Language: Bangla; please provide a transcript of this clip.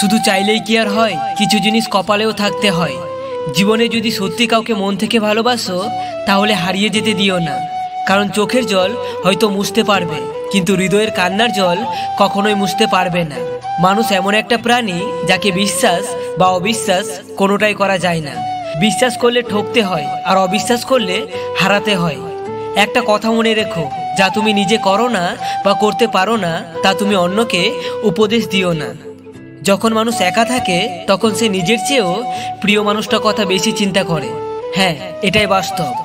শুধু চাইলেই কি আর হয়? কিছু জিনিস কপালেও থাকতে হয়। জীবনে যদি সত্যি কাউকে মন থেকে ভালোবাসো, তাহলে হারিয়ে যেতে দিও না। কারণ চোখের জল হয়তো মুছতে পারবে, কিন্তু হৃদয়ের কান্নার জল কখনোই মুছতে পারবে না। মানুষ এমন একটা প্রাণী যাকে বিশ্বাস বা অবিশ্বাস কোনোটাই করা যায় না। বিশ্বাস করলে ঠকতে হয়, আর অবিশ্বাস করলে হারাতে হয়। একটা কথা মনে রেখো, যা তুমি নিজে করো না বা করতে পারো না, তা তুমি অন্যকে উপদেশ দিও না। যখন মানুষ একা থাকে, তখন সে নিজের চেয়েও প্রিয় মানুষটার কথা বেশি চিন্তা করে। হ্যাঁ এটাই বাস্তব।